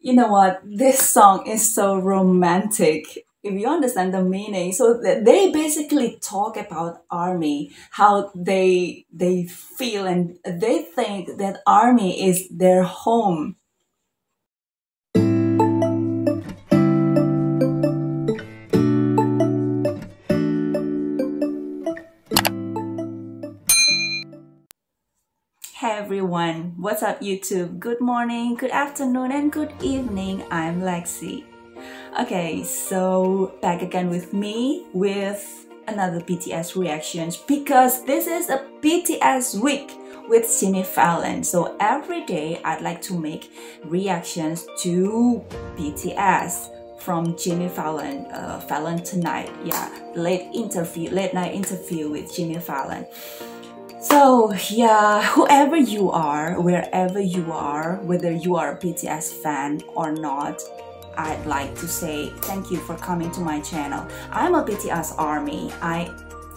You know what? This song is so romantic. If you understand the meaning, so they basically talk about army, how they they feel and they think that army is their home. Everyone, what's up YouTube? Good morning, good afternoon, and good evening. I'm Lexi. Okay, so back again with me with another BTS reactions because this is a BTS week with Jimmy Fallon. So every day I'd like to make reactions to BTS from Jimmy Fallon, uh, Fallon Tonight. Yeah, late interview, late night interview with Jimmy Fallon. So yeah, whoever you are, wherever you are, whether you are a BTS fan or not, I'd like to say thank you for coming to my channel. I'm a BTS army. I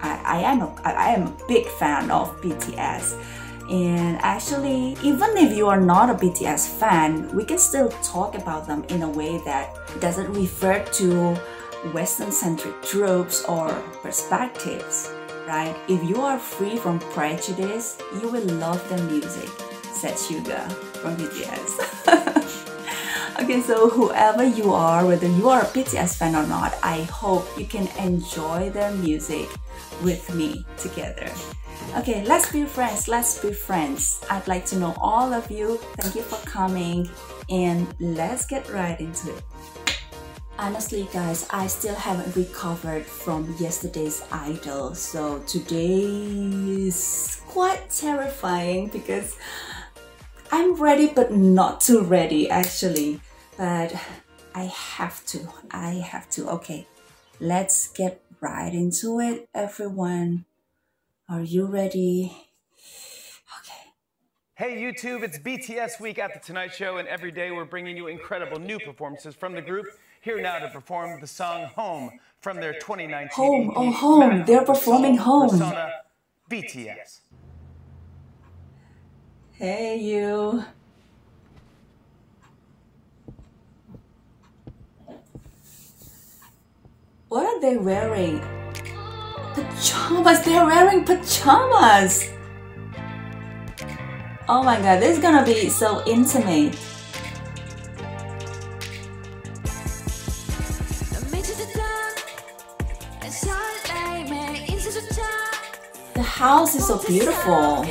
I, I am a I am a big fan of BTS. And actually, even if you are not a BTS fan, we can still talk about them in a way that doesn't refer to Western-centric tropes or perspectives right? If you are free from prejudice, you will love the music, said Suga from BTS. okay, so whoever you are, whether you are a BTS fan or not, I hope you can enjoy their music with me together. Okay, let's be friends, let's be friends. I'd like to know all of you. Thank you for coming and let's get right into it. Honestly guys, I still haven't recovered from yesterday's idol so today is quite terrifying because I'm ready but not too ready actually but I have to, I have to. Okay, let's get right into it everyone. Are you ready? Okay. Hey YouTube, it's BTS week at The Tonight Show and every day we're bringing you incredible new performances from the group here now to perform the song Home from their 2019 Home, oh Home, they're performing Home. Persona BTS. Hey you. What are they wearing? Pajamas! They're wearing pajamas! Oh my god, this is gonna be so intimate. House is so beautiful.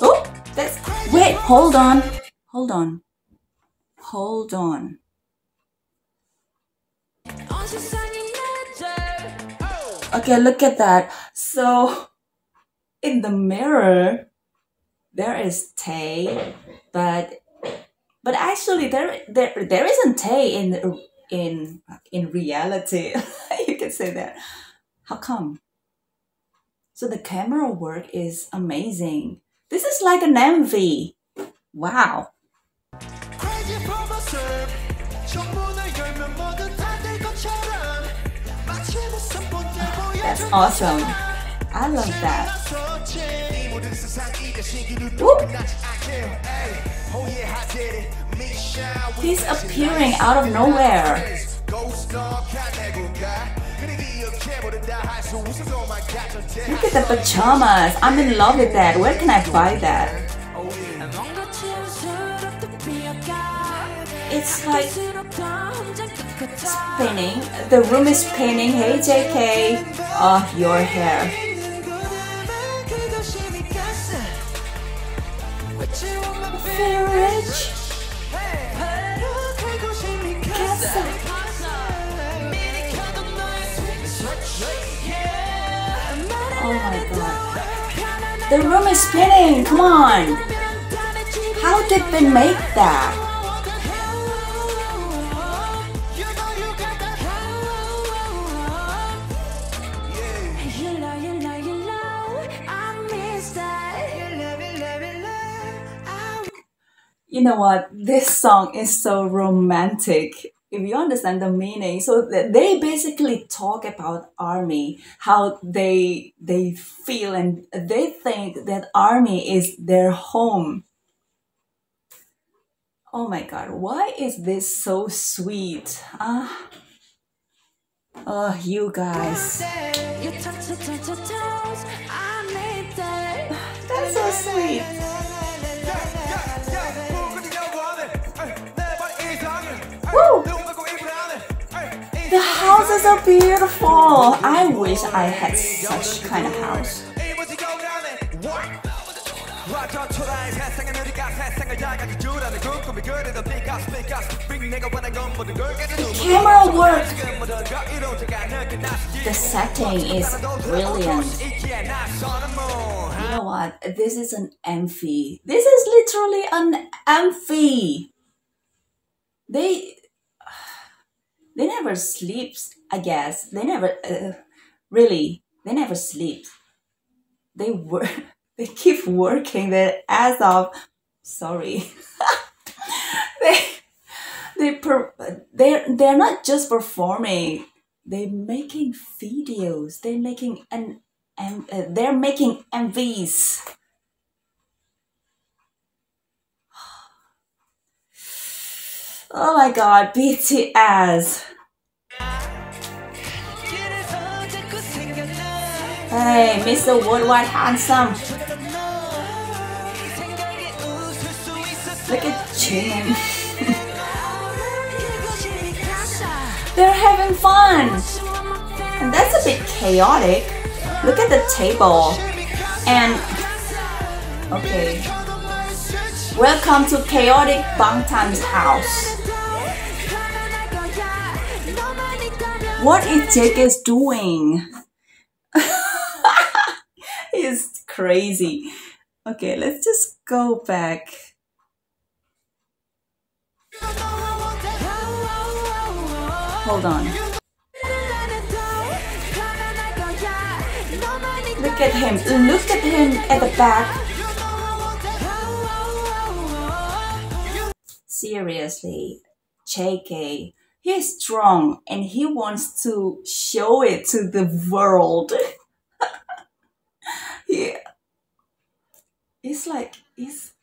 Oh, that's wait, hold on. Hold on. Hold on. Okay, look at that. So in the mirror there is Tae, but but actually there there there isn't Tae in in in reality you can say that. How come? So the camera work is amazing. This is like an mv wow. That's awesome. I love that He's appearing out of nowhere. Look at the pajamas. I'm in love with that. Where can I buy that? It's like spinning. The room is spinning. Hey JK. Oh, your hair. The room is spinning, come on! How did they make that? You know what? This song is so romantic. If you understand the meaning so they basically talk about army how they they feel and they think that army is their home. Oh my god why is this so sweet? Ah. Oh you guys. That's so sweet are beautiful. I wish I had such kind of house. The Camera work. The setting is brilliant. You know what? This is an mv. This is literally an mv. They they never sleeps i guess. They never uh, really they never sleep. They work they keep working. Their ass off sorry. They they per, they're they're not just performing. They're making videos. They're making an and uh, they're making mvs Oh my god, BTS. Hey, Mr. Worldwide Handsome. Look at Jimin. They're having fun. And that's a bit chaotic. Look at the table. And, okay. Welcome to chaotic Bangtan's house. What is JK doing? He's crazy. Okay, let's just go back. Hold on. Look at him. Look at him at the back. Seriously, JK he's strong and he wants to show it to the world. yeah. It's like, it's.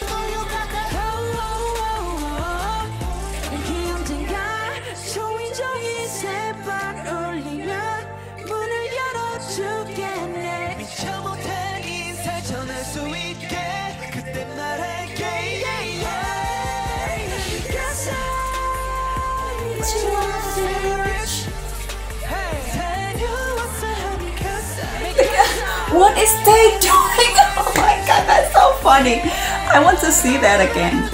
What is they doing? Oh my god, that's so funny. I want to see that again.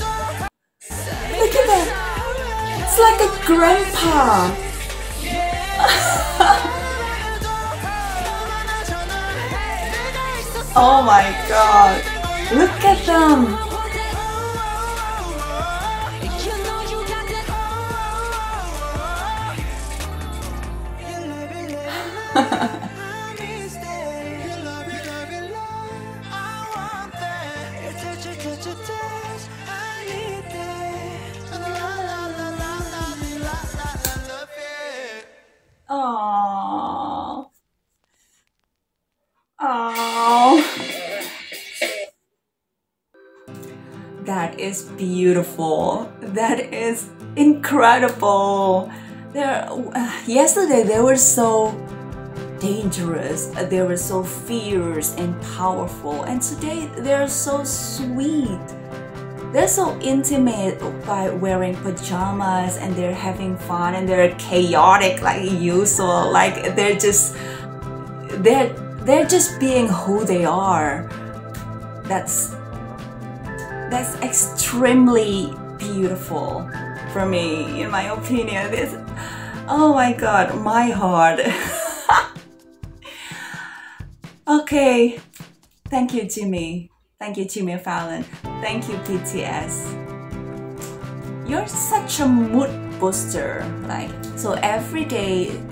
Look at that. It's like a grandpa. oh my god. Look at them. Oh. Oh. That is beautiful. That is incredible. There, uh, yesterday they were so dangerous. They were so fierce and powerful, and today they're so sweet they're so intimate by wearing pajamas and they're having fun and they're chaotic like usual. Like they're just they're they're just being who they are. That's that's extremely beautiful for me in my opinion. This oh my god my heart. Okay. Thank you jimmy. Thank you, Jimmy Fallon. Thank you, BTS. You're such a mood booster. Like, so every day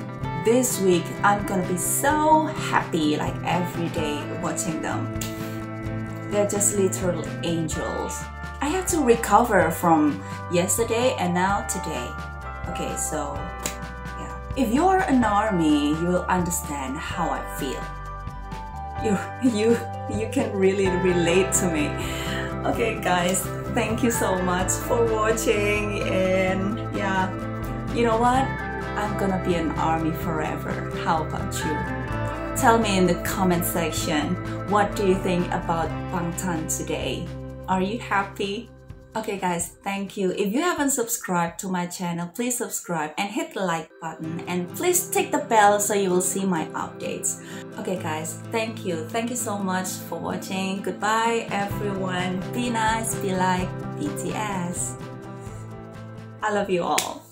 this week, I'm gonna be so happy, like every day watching them. They're just literal angels. I have to recover from yesterday and now today. Okay, so yeah. If you're an army, you will understand how I feel. You you you can really relate to me. Okay guys, thank you so much for watching and yeah, you know what? I'm gonna be an army forever. How about you? Tell me in the comment section, what do you think about Bangtan today? Are you happy? Okay guys, thank you. If you haven't subscribed to my channel, please subscribe and hit the like button and please tick the bell so you will see my updates. Okay guys, thank you. Thank you so much for watching. Goodbye everyone. Be nice, be like BTS. I love you all.